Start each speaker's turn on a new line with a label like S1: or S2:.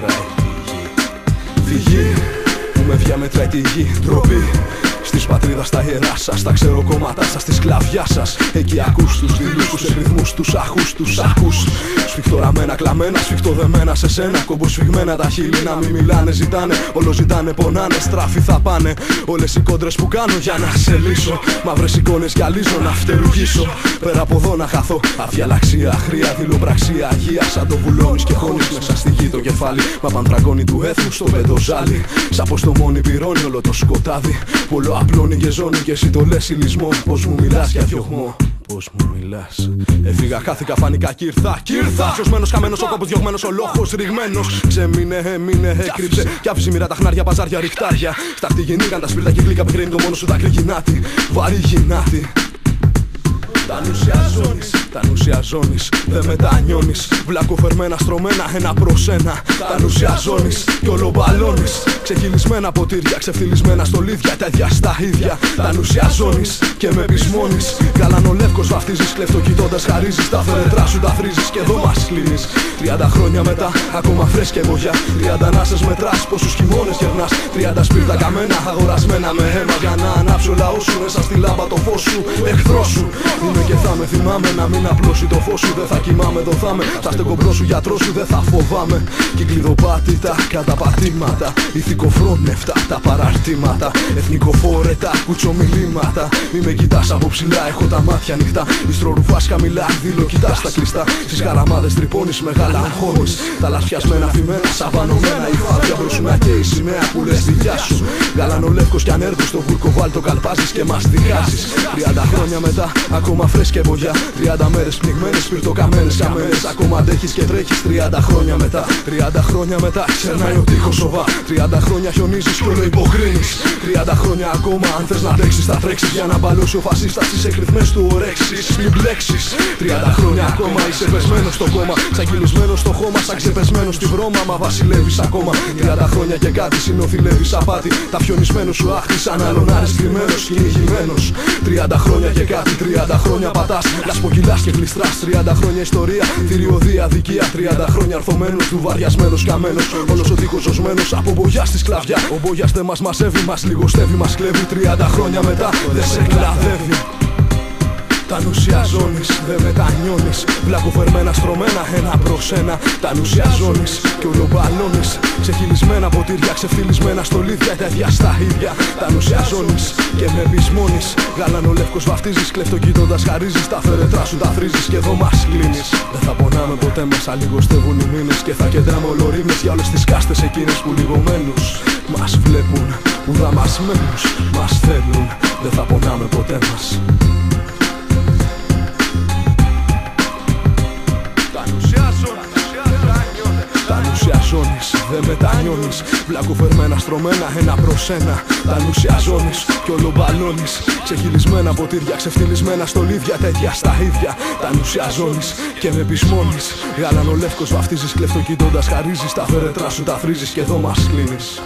S1: μετράει τη γη. Φυγή που με διαμετράει τη γη. Ντροπή Τη πατρίδας στα ιερά σας, τα ξέρω κόμματά σας, τη σκλαβιά σας. Εκεί ακούς τους δειλού, τους ρυθμού, τους αχούς, τους αχού. Σφιχτοραμένα, κλαμμένα, σφιχτοδεμένα σε σένα. Κομποσφιγμένα τα χείλη να μην μιλάνε, ζητάνε. Όλο ζητάνε, πονάνε, στράφη θα πάνε. Όλες οι κόντρες που κάνω για να σε λύσω. Μαύρες εικόνες γυαλίζω να φτερουγήσω. Πέρα από εδώ να χαθώ. Αδιαλαξία, χρία, δηλοπραξία, αγία. Σαν το βουλώνεις και χώνεις μέσα στη γη το κεφάλι. Μα παντραγώνει του έθνου στο πεντοζάλι. Σαν πως το μόνη πυρώνει όλο το σκοτάδι. Πολλό απλώνει και ζώνει και εσύ το λες ηλισμό. Πώς μου μιλάς για διωγμό. Πώς μου μιλάς. Έφυγα, χάθηκα, φάνηκα κι ήρθα. Κι ήρθα. Σωσμένο, χαμένος, ο κόπο διωγμένος, ο λόγο ρηγμένος. Ξεμείνε, έμεινε, έκρυψε. Κι άφησε μοίρα τα χνάρια, παζάρια, ριχτάρια. Στα γεννήκαν τα σπίρτα και γλύκα πικραίνει το μόνο σου δάκρυ γυνάτι. Βαρύ γυνάτι. Τα νουσιά ζώνης, τα νουσιά ζώνης Δεν μετανιώνεις, βλακοφερμένα στρωμένα ένα προς ένα. Τα νουσιά ζώνης κι όλο μπαλώνεις. Ξεχυλισμένα ποτήρια, ξεφτυλισμένα στολίδια Τα ίδια στα ίδια, τα νουσιά ζώνης Και με πεισμώνεις, γαλανολεύκος βαφτίζεις Κλεφτοκοιτώντας χαρίζεις, τα φερετρά σου τα θρίζεις Και εδώ μας κλείνεις. 30 χρόνια μετά, ακόμα φρέσκια εγωγιά 30 νάσες μετράς, πόσους χειμώνες γερνάς. 30 σπίρτα καμένα, αγορασμένα με αίμα. Για να ανάψω λαό σου μέσα στη λάμπα το φως σου Εχθρός σου, είμαι και θα με θυμάμαι. Να μην απλώσει το φως σου Δεν θα κοιμάμαι, δοθάμε Θα στεκομπρό σου γιατρός σου δεν θα φοβάμαι. Κυκλειδοπάτητα, καταπατήματα Ηθικοφρόνευτα, τα παραρτήματα. Εθνικοφόρετα, κουτσομιλήματα. Μη με κοιτάς από ψηλά, έχω τα μάτια ανοιχτά. Ιστρορουφάς χαμηλά, δίλο κοιτάς τα κλειστά. Στις καραμάδες τρυπώνεις, μεγάλα αγχώνεις. Τα λασπιασμένα φημένα, σαβανωμένα Η φάδια μπροσούνα και η σημαία που λες δικιά σου Γαλανολεύκος κι ανέρδους στο βουρκοβάλ το καλπάζεις και μας δικάζεις 30 χρόνια μετά, ακόμα φρέσκια και βογιά 30 μέρες πνιγμένες, σπιρτοκαμένε, καμένες. Ακόμα αντέχεις και τρέχεις 30 χρόνια μετά. 30 χρόνια μετά ξερνάει ο τείχος σοβά. 30 χρόνια χιονίζεις και όλο υποκρίνεις. 30 χρόνια ακόμα αν θες να αντέξει θα τρέξεις για να μπαλώσει ο φασίστας στι εκρηθμέ του ορέξεις. Μην μπλέξεις. 30 χρόνια ακόμα είσαι πεσμένος στο κόμμα. Σαν κυλισμένος στο χώμα, σαν ξεπεσμένος στη βρώμα. Μα βασιλεύεις ακόμα. 30 χρόνια και κάτι συνοθηλεύεις απάτη. Τα φιονισμένο σου άχτης σαν αλωνάρι κρυμμένος κυνηγημένος. 30 χρόνια και κάτι, 30 χρόνια πατάς. Λασποκυλά και γλιστράς. 30 χρόνια ιστορία, θηριωδία, δικία. 30 χρόνια αρθωμένος, του βαριασμένος, καμένος. Όλος ο τείχο ζωσμένο από μπογιά στη σκλαβιά. Ο μπογιάς δεν μας μαζεύει, μας λιγοστεύει, μας κλέβει. 30 χρόνια μετά δεν σε κλαδεύει. Τα νουσιά ζώνης, δεν μετανιώνεις. Βλακοφερμένα στρωμένα ένα προς ένα. Τα νουσιά ζώνης και ολομπαλώνεις Ξεχυλισμένα ποτήρια, ξεφτυλισμένα στολίδια Τα ίδια στα ίδια, τα νουσιά ζώνης Και με πεισμώνεις Γαλανολεύκος βαφτίζεις, κλεφτοκοίτοντας χαρίζεις. Τα φερετρά σου τα θρίζεις και εδώ μας κλείνεις. Δεν θα πονάμε ποτέ μέσα, λιγοστεύουν οι μήνες. Και θα κεντράμε ολορίμνες για όλες τις κάστες εκείνες που λιγομένους Μας βλέπουν, ουδαμασμένους, μας θέλουν. Δεν θα πονάμε ποτέ μας δεν μετανιώνεις. Βλακοφερμένα στρωμένα ένα προς ένα. Τα νουσιά ζώνεις κι όλο μπαλώνεις. Ξεχυλισμένα ποτήρια, ξεφτυλισμένα στολίδια Τέτοια στα ίδια. Τα νουσιά ζώνεις Και με πεισμώνεις. Γαλανολεύκος βαφτίζεις κλεφτοκοιτώντας χαρίζεις. Τα φερετρά σου τα θρίζεις και εδώ μας κλείνεις